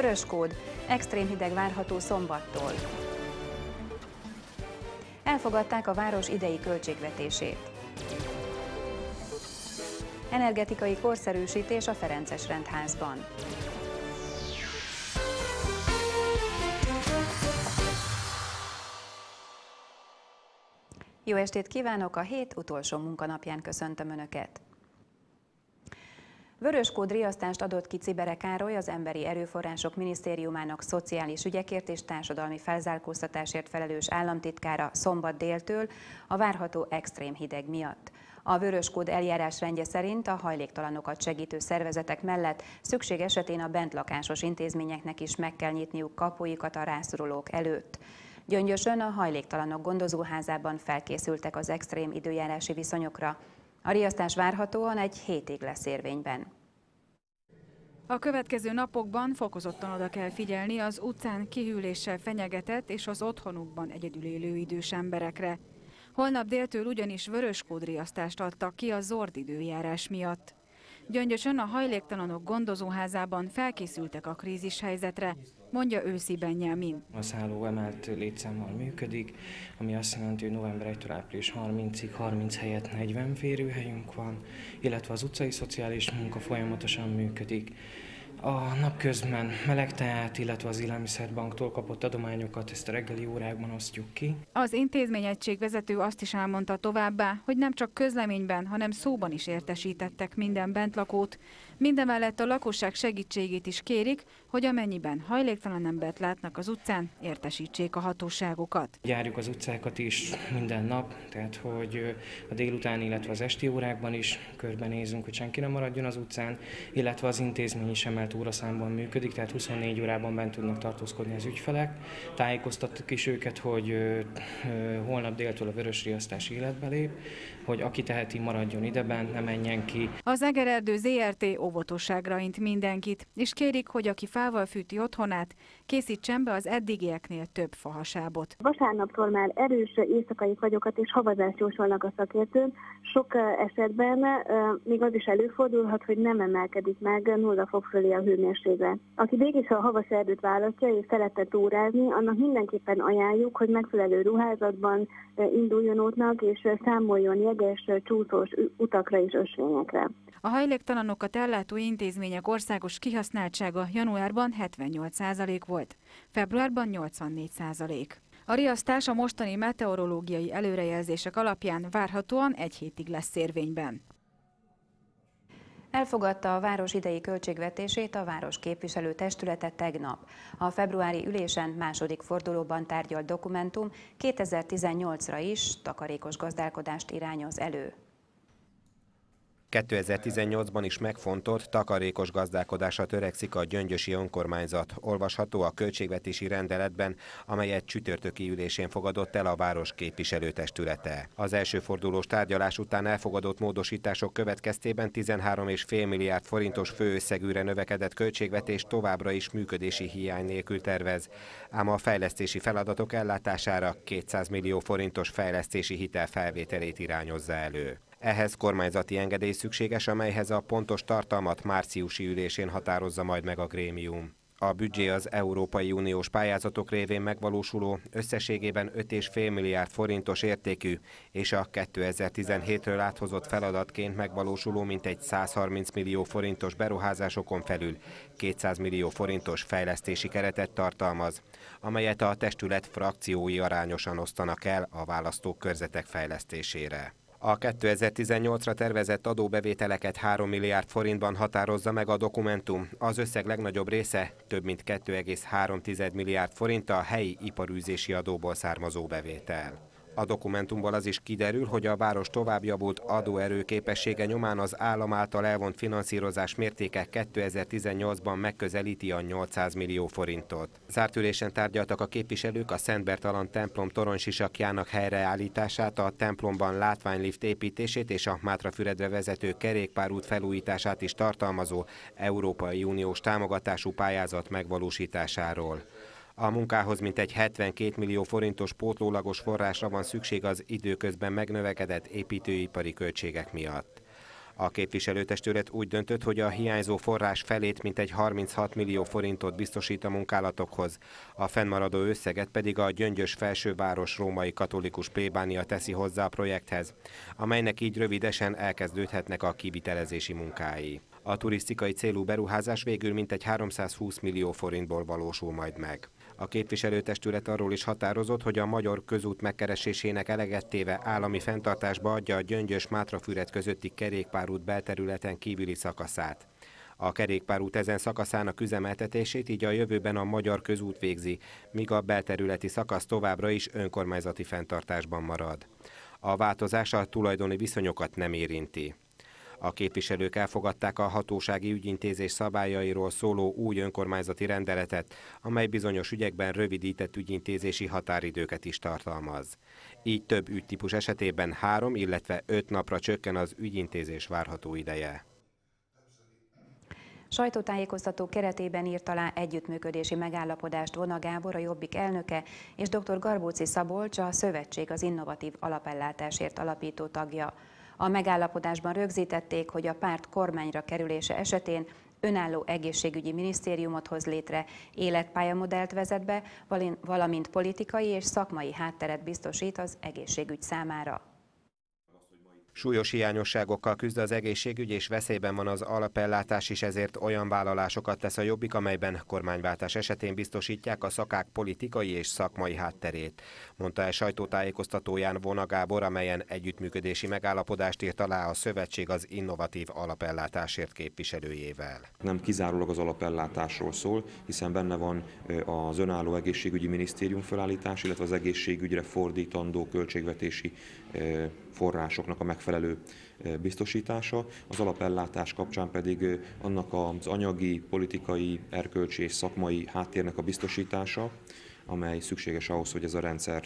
Vöröskód, extrém hideg várható szombattól. Elfogadták a város idei költségvetését. Energetikai korszerűsítés a Ferences rendházban. Jó estét kívánok! A hét utolsó munkanapján köszöntöm Önöket. Vöröskód riasztást adott ki Cibere Károly, az Emberi Erőforrások Minisztériumának szociális ügyekért és társadalmi felzárkóztatásért felelős államtitkára szombat déltől a várható extrém hideg miatt. A Vöröskód eljárásrendje szerint a hajléktalanokat segítő szervezetek mellett szükség esetén a bentlakásos intézményeknek is meg kell nyitniuk kapuikat a rászorulók előtt. Gyöngyösön a hajléktalanok gondozóházában felkészültek az extrém időjárási viszonyokra. A riasztás várhatóan egy hétig lesz érvényben. A következő napokban fokozottan oda kell figyelni az utcán kihűléssel fenyegetett és az otthonukban egyedül élő idős emberekre. Holnap déltől ugyanis vörös kódriasztást adtak ki a zord időjárás miatt. Gyöngyösön a hajléktalanok gondozóházában felkészültek a krízis helyzetre, mondja őszi Benjamin. A szálló emelt létszámmal működik, ami azt jelenti, hogy november 1-től április 30-ig 30 helyett 40 férőhelyünk van, illetve az utcai szociális munka folyamatosan működik. A napközben meleg teát, illetve az élelmiszerbanktól kapott adományokat ezt a reggeli órákban osztjuk ki. Az intézményegység vezető azt is elmondta továbbá, hogy nem csak közleményben, hanem szóban is értesítettek minden bentlakót, Mindemellett a lakosság segítségét is kérik, hogy amennyiben hajléktalan embert látnak az utcán, értesítsék a hatóságokat. Járjuk az utcákat is minden nap, tehát hogy a délután, illetve az esti órákban is körbenézünk, hogy senki nem maradjon az utcán, illetve az intézmény is emelt óraszámban működik, tehát 24 órában bent tudnak tartózkodni az ügyfelek. Tájékoztattuk is őket, hogy holnap déltől a vörös riasztás életbe lép, hogy aki teheti, maradjon ideben, ne menjen ki. Az Egererdő ZRT óvatosságra int mindenkit, és kérik, hogy aki fával fűti otthonát, készítsen be az eddigieknél több fahasábot. Vasárnaptól már erős éjszakai fagyokat és havazást jósolnak a szakértőn. Sok esetben még az is előfordulhat, hogy nem emelkedik meg nulla fok fölé a hőmérséklet. Aki mégis a havas erdőt választja és szeretne túrázni, annak mindenképpen ajánljuk, hogy megfelelő ruházatban induljon útnak és számoljon jeges, csúszós utakra és ösvényekre. A hajléktalanokat ellátó intézmények országos kihasználtsága januárban 78% volt, februárban 84%. A riasztás a mostani meteorológiai előrejelzések alapján várhatóan egy hétig lesz érvényben. Elfogadta a város idei költségvetését a város képviselő testülete tegnap. A februári ülésen második fordulóban tárgyalt dokumentum 2018-ra is takarékos gazdálkodást irányoz elő. 2018-ban is megfontolt takarékos gazdálkodásra törekszik a gyöngyösi önkormányzat. Olvasható a költségvetési rendeletben, amelyet csütörtöki ülésén fogadott el a város képviselőtestülete. Az első fordulós tárgyalás után elfogadott módosítások következtében 13,5 milliárd forintos főösszegűre növekedett költségvetés továbbra is működési hiány nélkül tervez, ám a fejlesztési feladatok ellátására 200 millió forintos fejlesztési hitel felvételét irányozza elő. Ehhez kormányzati engedély szükséges, amelyhez a pontos tartalmat márciusi ülésén határozza majd meg a grémium. A büdzsé az Európai Uniós pályázatok révén megvalósuló összességében 5,5 milliárd forintos értékű és a 2017-ről áthozott feladatként megvalósuló mintegy 130 millió forintos beruházásokon felül 200 millió forintos fejlesztési keretet tartalmaz, amelyet a testület frakciói arányosan osztanak el a választók körzetek fejlesztésére. A 2018-ra tervezett adóbevételeket 3 milliárd forintban határozza meg a dokumentum. Az összeg legnagyobb része, több mint 2,3 milliárd forint a helyi iparűzési adóból származó bevétel. A dokumentumból az is kiderül, hogy a város tovább javult adóerő képessége nyomán az állam által elvont finanszírozás mértéke 2018-ban megközelíti a 800 millió forintot. Zárt ülésen tárgyaltak a képviselők a Szent Bertalan templom toronysisakjának helyreállítását, a templomban látványlift építését és a Mátrafüredre vezető kerékpárút felújítását is tartalmazó Európai Uniós támogatású pályázat megvalósításáról. A munkához mintegy 72 millió forintos pótlólagos forrásra van szükség az időközben megnövekedett építőipari költségek miatt. A képviselőtestület úgy döntött, hogy a hiányzó forrás felét mintegy 36 millió forintot biztosít a munkálatokhoz, a fennmaradó összeget pedig a Gyöngyös felsőváros római katolikus plébánia teszi hozzá a projekthez, amelynek így rövidesen elkezdődhetnek a kivitelezési munkái. A turisztikai célú beruházás végül mintegy 320 millió forintból valósul majd meg. A képviselőtestület arról is határozott, hogy a magyar közút megkeresésének eleget téve állami fenntartásba adja a gyöngyös mátrafüred közötti kerékpárút belterületen kívüli szakaszát. A kerékpárút ezen szakaszának üzemeltetését így a jövőben a magyar közút végzi, míg a belterületi szakasz továbbra is önkormányzati fenntartásban marad. A változás a tulajdoni viszonyokat nem érinti. A képviselők elfogadták a hatósági ügyintézés szabályairól szóló új önkormányzati rendeletet, amely bizonyos ügyekben rövidített ügyintézési határidőket is tartalmaz. Így több ügytípus esetében három, illetve öt napra csökken az ügyintézés várható ideje. Sajtótájékoztató keretében írt alá együttműködési megállapodást Vona Gábor, a Jobbik elnöke, és dr. Garbóci Szabolcs, a Szövetség az Innovatív Alapellátásért alapító tagja. A megállapodásban rögzítették, hogy a párt kormányra kerülése esetén önálló egészségügyi minisztériumot hoz létre, életpályamodellt vezet be, valamint politikai és szakmai hátteret biztosít az egészségügy számára. Súlyos hiányosságokkal küzd az egészségügy, és veszélyben van az alapellátás is, ezért olyan vállalásokat tesz a Jobbik, amelyben kormányváltás esetén biztosítják a szakák politikai és szakmai hátterét, mondta el sajtótájékoztatóján Vona Gábor, amelyen együttműködési megállapodást írt alá a szövetség az innovatív alapellátásért képviselőjével. Nem kizárólag az alapellátásról szól, hiszen benne van az önálló egészségügyi minisztérium felállítás, illetve az egészségügyre fordítandó költségvetési forrásoknak a megfelelő biztosítása, az alapellátás kapcsán pedig annak az anyagi, politikai, erkölcsi és szakmai háttérnek a biztosítása, amely szükséges ahhoz, hogy ez a rendszer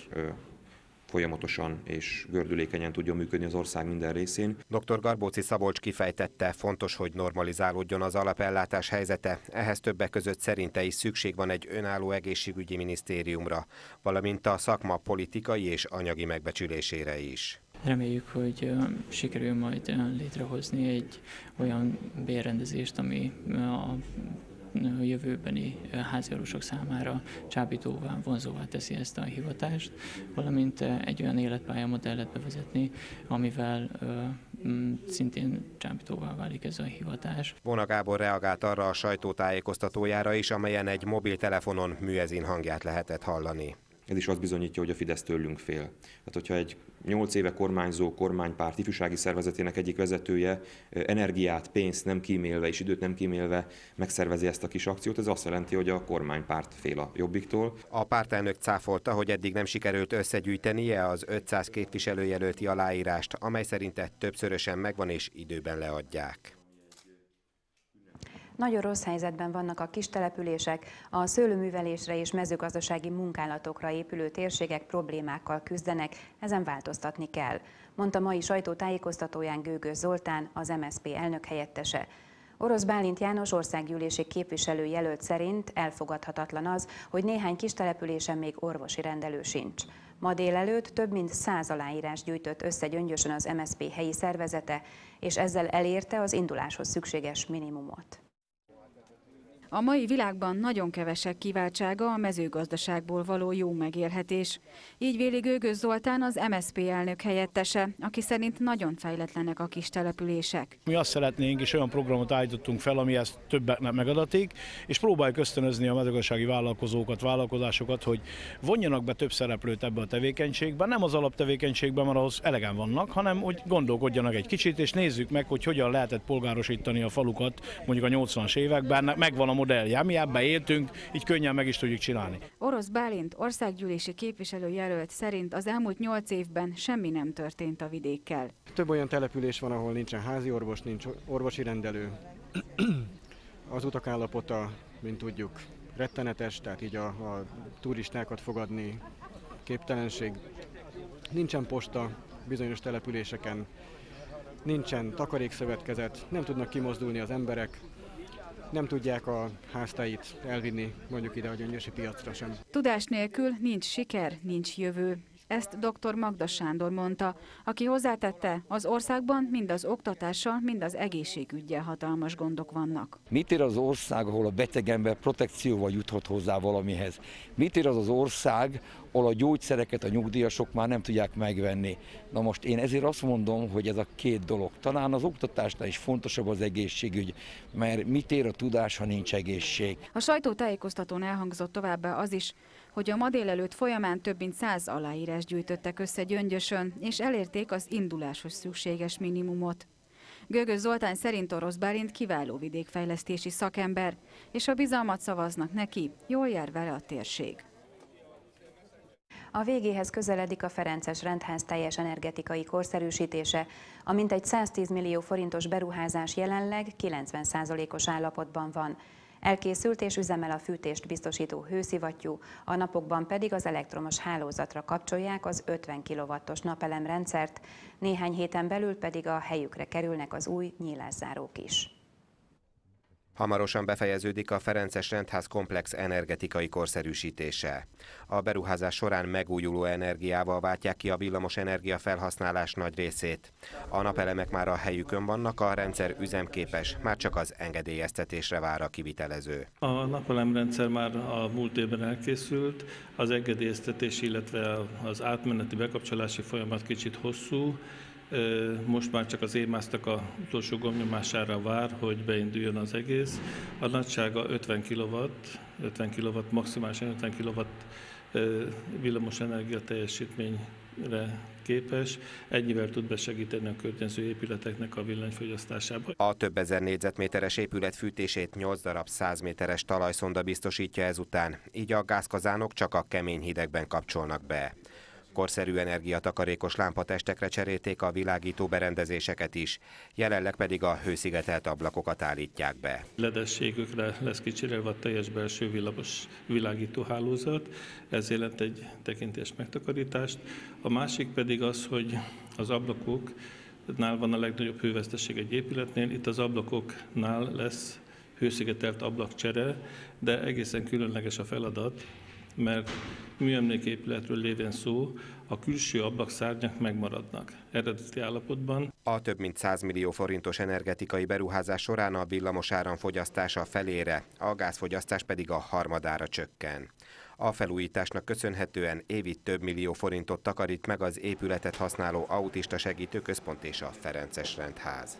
folyamatosan és gördülékenyen tudjon működni az ország minden részén. Dr. Garbóci Szabolcs kifejtette, fontos, hogy normalizálódjon az alapellátás helyzete. Ehhez többek között szerinte is szükség van egy önálló egészségügyi minisztériumra, valamint a szakma politikai és anyagi megbecsülésére is. Reméljük, hogy sikerül majd létrehozni egy olyan bérrendezést, ami a jövőbeni háziorvosok számára csábítóvá, vonzóvá teszi ezt a hivatást, valamint egy olyan életpályamodellet bevezetni, amivel szintén csábítóvá válik ez a hivatás. Vona Gábor reagált arra a sajtótájékoztatójára is, amelyen egy mobiltelefonon műezin hangját lehetett hallani. Ez is azt bizonyítja, hogy a Fidesz tőlünk fél. Tehát, hogyha egy nyolc éve kormányzó kormánypárt ifjúsági szervezetének egyik vezetője energiát, pénzt nem kímélve és időt nem kímélve megszervezi ezt a kis akciót, ez azt jelenti, hogy a kormánypárt fél a jobbiktól. A pártelnök cáfolta, hogy eddig nem sikerült összegyűjtenie az 500 képviselőjelölti aláírást, amely szerinte többszörösen megvan és időben leadják. Nagyon rossz helyzetben vannak a kis települések, a szőlőművelésre és mezőgazdasági munkálatokra épülő térségek problémákkal küzdenek, ezen változtatni kell, mondta mai sajtótájékoztatóján Gőgő Zoltán, az MSZP elnök helyettese. Orosz Bálint János országgyűlési képviselő jelölt szerint elfogadhatatlan az, hogy néhány kis településen még orvosi rendelő sincs. Ma délelőtt több mint száz aláírás gyűjtött össze gyöngyösen az MSZP helyi szervezete, és ezzel elérte az induláshoz szükséges minimumot. A mai világban nagyon kevesek kiváltsága a mezőgazdaságból való jó megélhetés. Így véli Gőgöz Zoltán az MSZP elnök helyettese, aki szerint nagyon fejletlenek a kis települések. Mi azt szeretnénk, és olyan programot állítottunk fel, ami ezt többeknek megadatik, és próbáljuk ösztönözni a mezőgazdasági vállalkozókat, vállalkozásokat, hogy vonjanak be több szereplőt ebbe a tevékenységbe, nem az alaptevékenységben, mert ahhoz elegen vannak, hanem hogy gondolkodjanak egy kicsit, és nézzük meg, hogy hogyan lehetett polgárosítani a falukat mondjuk a 80-as években. Megvan a modellje, mi ebben éltünk, így könnyen meg is tudjuk csinálni. Orosz Bálint országgyűlési képviselőjelölt szerint az elmúlt nyolc évben semmi nem történt a vidékkel. Több olyan település van, ahol nincsen házi orvos, nincs orvosi rendelő. Az utak állapota, mint tudjuk, rettenetes, tehát így a, a turistákat fogadni képtelenség. Nincsen posta bizonyos településeken, nincsen takarékszövetkezet, nem tudnak kimozdulni az emberek, nem tudják a háztáit elvinni mondjuk ide a gyöngyösi piacra sem. Tudás nélkül nincs siker, nincs jövő. Ezt dr. Magda Sándor mondta, aki hozzátette, az országban mind az oktatással, mind az egészségügyel hatalmas gondok vannak. Mit ér az ország, ahol a beteg ember protekcióval juthat hozzá valamihez? Mit ér az az ország, ahol a gyógyszereket a nyugdíjasok már nem tudják megvenni? Na most én ezért azt mondom, hogy ez a két dolog. Talán az oktatásnál is fontosabb az egészségügy, mert mit ér a tudás, ha nincs egészség? A sajtótájékoztatón elhangzott továbbá az is, hogy a ma délelőtt folyamán több mint száz aláírás gyűjtöttek össze Gyöngyösön, és elérték az induláshoz szükséges minimumot. Gögöz Zoltán szerint Orosz Bálint kiváló vidékfejlesztési szakember, és ha bizalmat szavaznak neki, jól jár vele a térség. A végéhez közeledik a Ferences rendház teljes energetikai korszerűsítése. A mintegy 110 millió forintos beruházás jelenleg 90%-os állapotban van. Elkészült és üzemel a fűtést biztosító hőszivattyú, a napokban pedig az elektromos hálózatra kapcsolják az 50 kW-os napelemrendszert, néhány héten belül pedig a helyükre kerülnek az új nyílászárók is. Hamarosan befejeződik a Ferences Rendház komplex energetikai korszerűsítése. A beruházás során megújuló energiával váltják ki a villamos energia felhasználás nagy részét. A napelemek már a helyükön vannak, a rendszer üzemképes, már csak az engedélyeztetésre vár a kivitelező. A napelemrendszer már a múlt évben elkészült, az engedélyeztetés, illetve az átmeneti bekapcsolási folyamat kicsit hosszú, most már csak az émásztak a utolsó gomnyomására vár, hogy beinduljon az egész. A nagysága 50 kW, 50 kW, maximálisan 50 kW villamos energia teljesítményre képes, ennyivel tud besegíteni a környező épületeknek a villanyfogyasztásában. A több ezer négyzetméteres épület fűtését 8 darab 100 méteres talajszonda biztosítja ezután, így a gázkazánok csak a kemény hidegben kapcsolnak be. Korszerű energiatakarékos lámpatestekre cserélték a világító berendezéseket is, jelenleg pedig a hőszigetelt ablakokat állítják be. Ledességükre lesz kicserélve a teljes belső villamos világító hálózat, ez jelent egy tekintés megtakarítást. A másik pedig az, hogy az ablakoknál van a legnagyobb hőveszteség egy épületnél, itt az ablakoknál lesz hőszigetelt ablakcsere, de egészen különleges a feladat, mert műemléképületről lévén szó, a külső ablakszárnyak megmaradnak eredeti állapotban. A több mint 100 millió forintos energetikai beruházás során a villamos áram fogyasztása felére, a gázfogyasztás pedig a harmadára csökken. A felújításnak köszönhetően évi több millió forintot takarít meg az épületet használó autista segítőközpont és a Ferences rendház.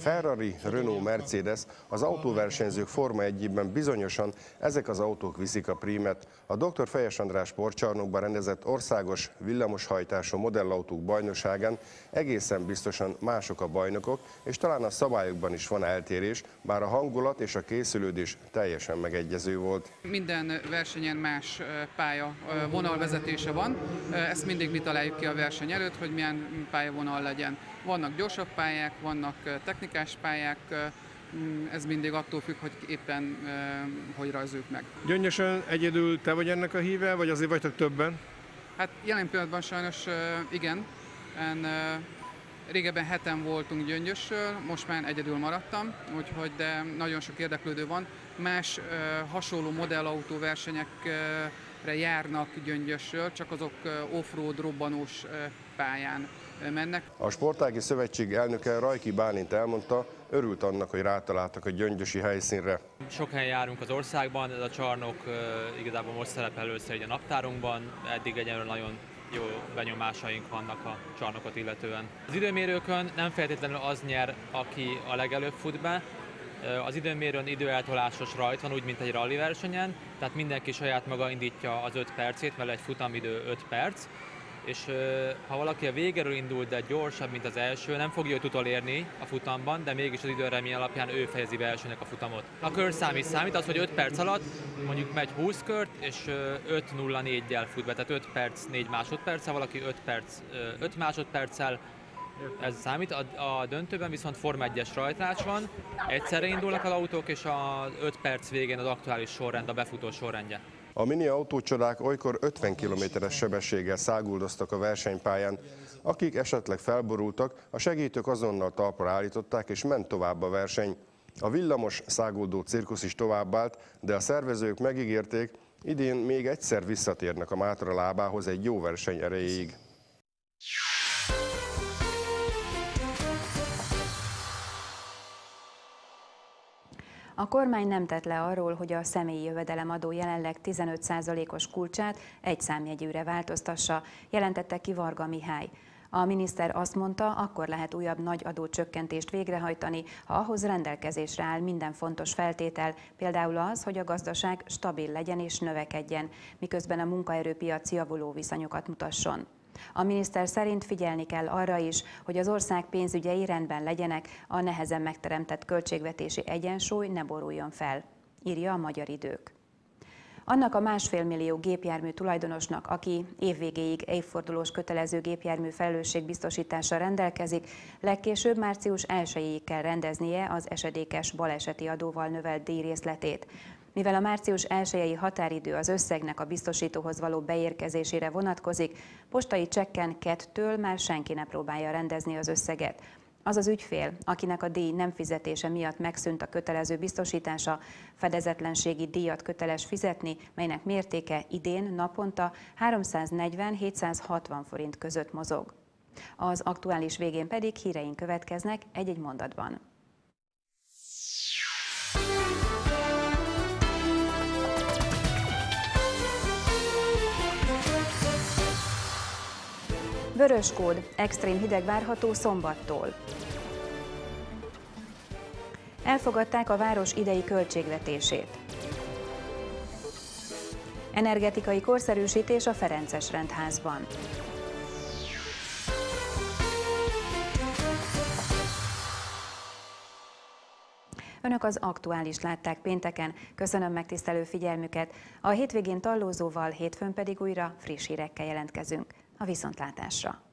Ferrari, Renault, Mercedes, az autóversenyzők Forma 1 bizonyosan ezek az autók viszik a prímet. A dr. Fejes András sportcsarnokban rendezett országos villamoshajtású modellautók bajnokságán egészen biztosan mások a bajnokok, és talán a szabályokban is van eltérés, bár a hangulat és a készülődés teljesen megegyező volt. Minden versenyen más pálya vonalvezetése van, ezt mindig mi találjuk ki a verseny előtt, hogy milyen pályavonal legyen. Vannak gyorsabb pályák, vannak technikás pályák, mm, ez mindig attól függ, hogy éppen hogy rajzoljuk meg. Gyöngyösön egyedül te vagy ennek a híve, vagy azért vagytok többen? Hát jelen pillanatban sajnos igen. En, régebben heten voltunk Gyöngyösről, most már egyedül maradtam, úgyhogy de nagyon sok érdeklődő van. Más hasonló modellautó versenyekre járnak Gyöngyösről, csak azok off-road robbanós pályán mennek. A Sportági Szövetség elnöke Rajki Bálint elmondta, örült annak, hogy rátaláltak a gyöngyösi helyszínre. Sok helyen járunk az országban, ez a csarnok igazából most szerepel először a naptárunkban, eddig egyenlően nagyon jó benyomásaink vannak a csarnokot illetően. Az időmérőkön nem feltétlenül az nyer, aki a legelőbb fut be, az időmérőn időeltolásos rajt van, úgy, mint egy rally versenyen, tehát mindenki saját maga indítja az 5 percét, mert egy futamidő 5 perc, és ha valaki a végéről indul, de gyorsabb, mint az első, nem fogja őt utolérni a futamban, de mégis az időremény alapján ő fejezi be elsőnek a futamot. A körszám is számít, az, hogy 5 perc alatt mondjuk megy 20 kört, és 5-0-4-jel fut be, tehát 5 perc 4 másodperccel, valaki 5 perc 5 másodperccel, ez számít. A, a döntőben viszont Forma 1-es rajtrács van, egyszerre indulnak az autók, és az 5 perc végén az aktuális sorrend, a befutó sorrendje. A mini autócsodák olykor 50 km-es sebességgel száguldoztak a versenypályán. Akik esetleg felborultak, a segítők azonnal talpra állították és ment tovább a verseny. A villamos száguldó cirkusz is továbbált, de a szervezők megígérték, idén még egyszer visszatérnek a Mátra lábához egy jó verseny erejéig. A kormány nem tett le arról, hogy a személyi jövedelemadó jelenleg 15%-os kulcsát egy számjegyűre változtassa, jelentette ki Varga Mihály. A miniszter azt mondta, akkor lehet újabb nagy adócsökkentést végrehajtani, ha ahhoz rendelkezésre áll minden fontos feltétel, például az, hogy a gazdaság stabil legyen és növekedjen, miközben a munkaerőpiac javuló viszonyokat mutasson. A miniszter szerint figyelni kell arra is, hogy az ország pénzügyei rendben legyenek, a nehezen megteremtett költségvetési egyensúly ne boruljon fel, írja a Magyar Idők. Annak a másfél millió gépjármű tulajdonosnak, aki évvégéig évfordulós kötelező gépjármű felelősségbiztosítással rendelkezik, legkésőbb március 1 kell rendeznie az esedékes baleseti adóval növelt díjrészletét. Mivel a március 1 határidő az összegnek a biztosítóhoz való beérkezésére vonatkozik, postai csekken kettől már senki ne próbálja rendezni az összeget. Az az ügyfél, akinek a díj nem fizetése miatt megszűnt a kötelező biztosítása, fedezetlenségi díjat köteles fizetni, melynek mértéke idén naponta 340-760 forint között mozog. Az aktuális végén pedig híreink következnek egy-egy mondatban. Vörös kód, extrém hideg várható szombattól. Elfogadták a város idei költségvetését. Energetikai korszerűsítés a Ferences rendházban. Önök az aktuális látták pénteken. Köszönöm megtisztelő figyelmüket. A hétvégén tallózóval, hétfőn pedig újra friss hírekkel jelentkezünk. A viszontlátásra!